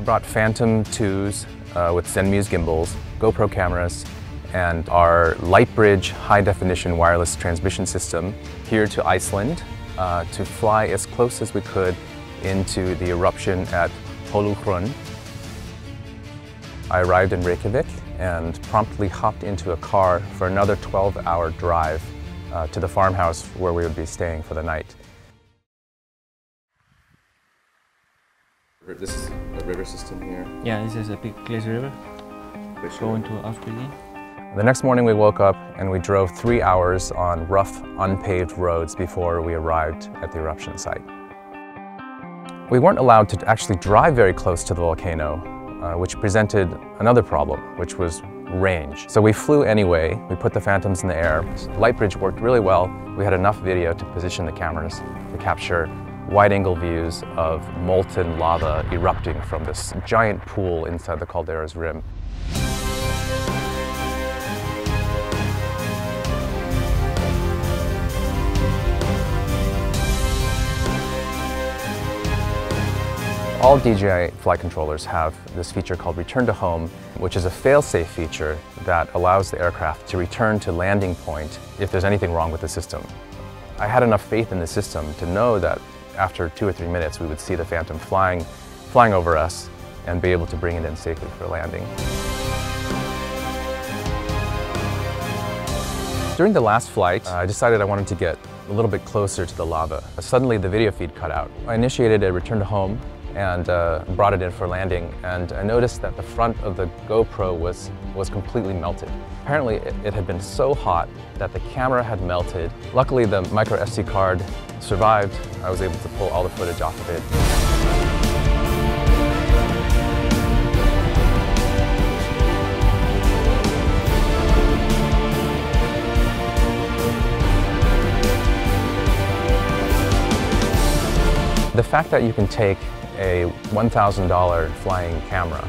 brought Phantom 2s uh, with Zenmuse gimbals, GoPro cameras, and our Lightbridge high-definition wireless transmission system here to Iceland uh, to fly as close as we could into the eruption at Holuhraun. I arrived in Reykjavik and promptly hopped into a car for another 12-hour drive uh, to the farmhouse where we would be staying for the night. This is a river system here. Yeah, this is a big glacier river going to Australia. The next morning we woke up and we drove three hours on rough, unpaved roads before we arrived at the eruption site. We weren't allowed to actually drive very close to the volcano, uh, which presented another problem, which was range. So we flew anyway, we put the Phantoms in the air. Lightbridge worked really well. We had enough video to position the cameras to capture wide-angle views of molten lava erupting from this giant pool inside the caldera's rim. All DJI flight controllers have this feature called Return to Home, which is a fail-safe feature that allows the aircraft to return to landing point if there's anything wrong with the system. I had enough faith in the system to know that after two or three minutes we would see the Phantom flying, flying over us and be able to bring it in safely for landing. During the last flight, I decided I wanted to get a little bit closer to the lava. Suddenly the video feed cut out. I initiated a return to home and uh, brought it in for landing and I noticed that the front of the GoPro was, was completely melted. Apparently it, it had been so hot that the camera had melted. Luckily the micro SD card survived. I was able to pull all the footage off of it. The fact that you can take a $1,000 flying camera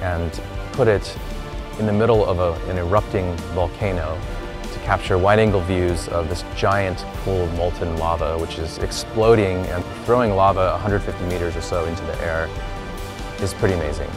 and put it in the middle of a, an erupting volcano to capture wide-angle views of this giant pool of molten lava which is exploding and throwing lava 150 meters or so into the air is pretty amazing.